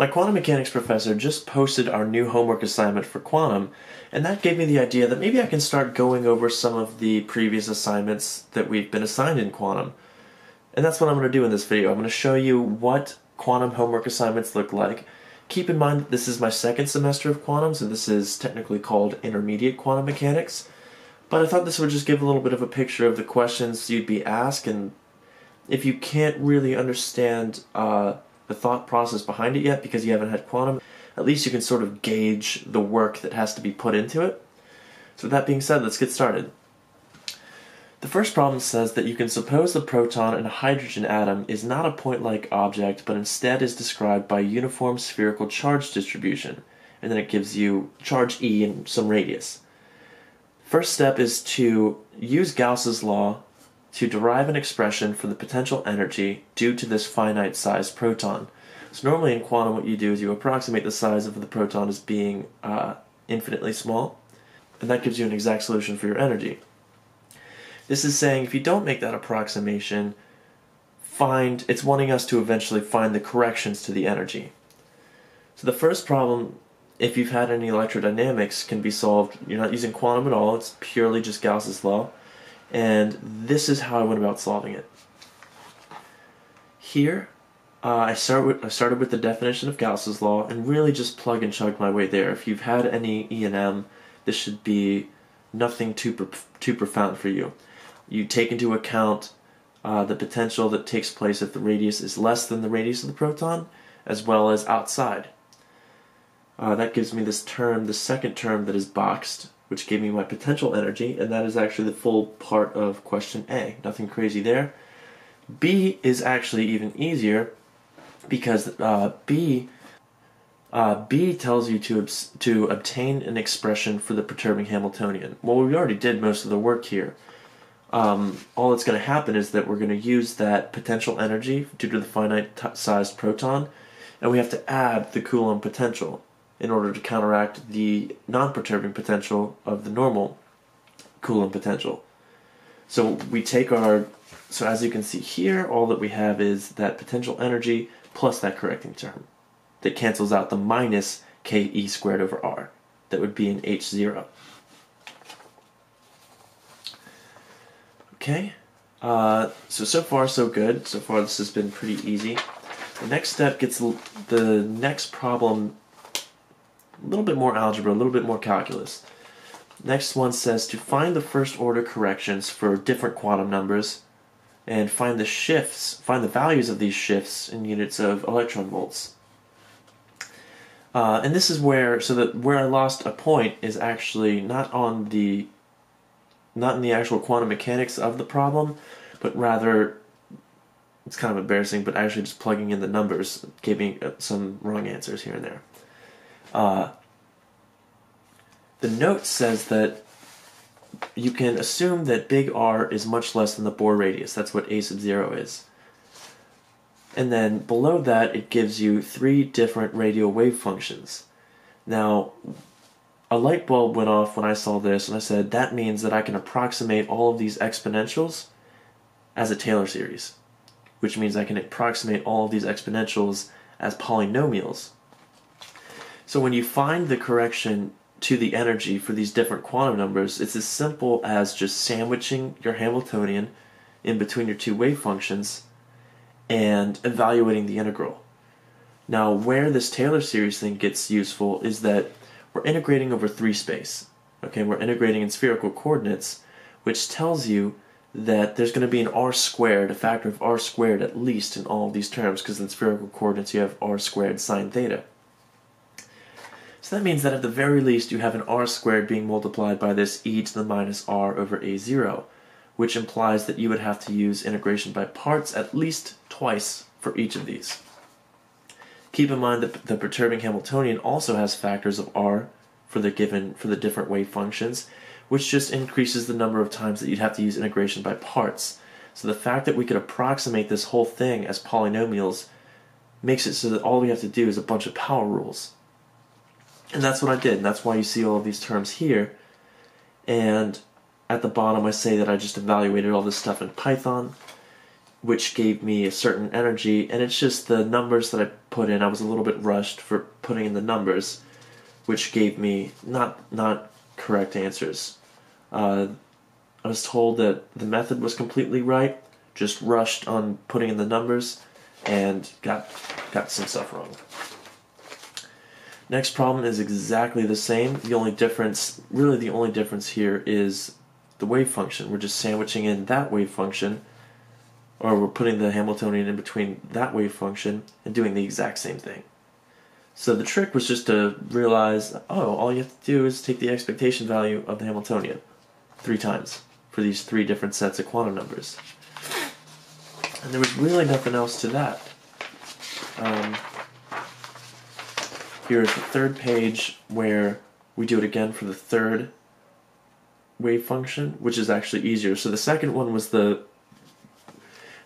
My quantum mechanics professor just posted our new homework assignment for quantum, and that gave me the idea that maybe I can start going over some of the previous assignments that we've been assigned in quantum. And that's what I'm going to do in this video. I'm going to show you what quantum homework assignments look like. Keep in mind that this is my second semester of quantum, so this is technically called intermediate quantum mechanics. But I thought this would just give a little bit of a picture of the questions you'd be asked, and if you can't really understand uh, the thought process behind it yet because you haven't had quantum, at least you can sort of gauge the work that has to be put into it. So, with that being said, let's get started. The first problem says that you can suppose the proton in a hydrogen atom is not a point like object, but instead is described by a uniform spherical charge distribution, and then it gives you charge E and some radius. First step is to use Gauss's law to derive an expression for the potential energy due to this finite sized proton. So normally in quantum what you do is you approximate the size of the proton as being uh, infinitely small, and that gives you an exact solution for your energy. This is saying if you don't make that approximation, find it's wanting us to eventually find the corrections to the energy. So the first problem, if you've had any electrodynamics, can be solved. You're not using quantum at all, it's purely just Gauss's law. And this is how I went about solving it. Here, uh, I, start with, I started with the definition of Gauss's law and really just plug and chug my way there. If you've had any E&M, this should be nothing too, pro- too profound for you. You take into account uh, the potential that takes place if the radius is less than the radius of the proton, as well as outside. Uh, that gives me this term, the second term that is boxed, which gave me my potential energy, and that is actually the full part of question A. Nothing crazy there. B is actually even easier because uh, B uh, B tells you to to obtain an expression for the perturbing Hamiltonian. Well, we already did most of the work here. Um, all that's going to happen is that we're going to use that potential energy due to the finite sized proton, and we have to add the Coulomb potential in order to counteract the non-perturbing potential of the normal Coulomb potential. So we take our, so as you can see here, all that we have is that potential energy plus that correcting term that cancels out the minus ke squared over r. That would be an h0. Okay, uh, so so far so good. So far this has been pretty easy. The next step gets the next problem a little bit more algebra, a little bit more calculus. Next one says to find the first order corrections for different quantum numbers and find the shifts, find the values of these shifts in units of electron volts. Uh, and this is where, so that where I lost a point is actually not on the, not in the actual quantum mechanics of the problem, but rather, it's kind of embarrassing, but actually just plugging in the numbers me uh, some wrong answers here and there. Uh, the note says that you can assume that big R is much less than the Bohr radius. That's what A sub 0 is. And then below that, it gives you three different radial wave functions. Now, a light bulb went off when I saw this, and I said, that means that I can approximate all of these exponentials as a Taylor series, which means I can approximate all of these exponentials as polynomials. So when you find the correction to the energy for these different quantum numbers, it's as simple as just sandwiching your Hamiltonian in between your two wave functions and evaluating the integral. Now, where this Taylor series thing gets useful is that we're integrating over three space. Okay, we're integrating in spherical coordinates, which tells you that there's going to be an r squared, a factor of r squared at least in all of these terms, because in spherical coordinates you have r squared sine theta. So that means that at the very least you have an r squared being multiplied by this e to the minus r over a0, which implies that you would have to use integration by parts at least twice for each of these. Keep in mind that the perturbing Hamiltonian also has factors of r for the given for the different wave functions, which just increases the number of times that you'd have to use integration by parts. So the fact that we could approximate this whole thing as polynomials makes it so that all we have to do is a bunch of power rules. And that's what I did, and that's why you see all these terms here. And at the bottom, I say that I just evaluated all this stuff in Python. which gave me a certain energy, and it's just the numbers that I put in. I was a little bit rushed for putting in the numbers, which gave me not not correct answers. Uh, I was told that the method was completely right, just rushed on putting in the numbers, and got got some stuff wrong. Next problem is exactly the same. The only difference, really the only difference here is the wave function. We're just sandwiching in that wave function, or we're putting the Hamiltonian in between that wave function and doing the exact same thing. So the trick was just to realize, oh, all you have to do is take the expectation value of the Hamiltonian three times for these three different sets of quantum numbers. And there was really nothing else to that. Um, here's the third page where we do it again for the third wave function, which is actually easier. So the second one was the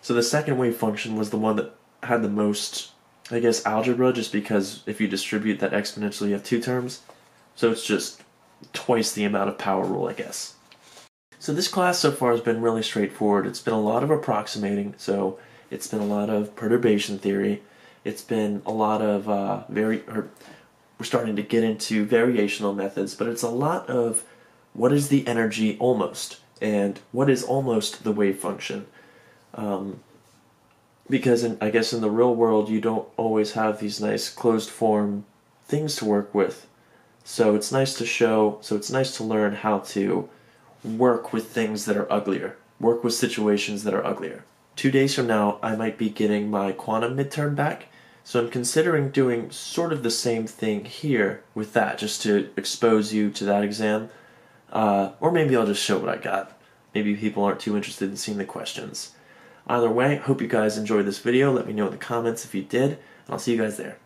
so the second wave function was the one that had the most I guess algebra just because if you distribute that exponentially you have two terms. So it's just twice the amount of power rule, I guess. So this class so far has been really straightforward. It's been a lot of approximating, so it's been a lot of perturbation theory. It's been a lot of uh, very, or we're starting to get into variational methods, but it's a lot of what is the energy almost, and what is almost the wave function. Um, because in, I guess in the real world you don't always have these nice closed form things to work with. So it's nice to show, so it's nice to learn how to work with things that are uglier, work with situations that are uglier. Two days from now, I might be getting my quantum midterm back, so I'm considering doing sort of the same thing here with that, just to expose you to that exam. Uh, or maybe I'll just show what I got. Maybe people aren't too interested in seeing the questions. Either way, hope you guys enjoyed this video. Let me know in the comments if you did, and I'll see you guys there.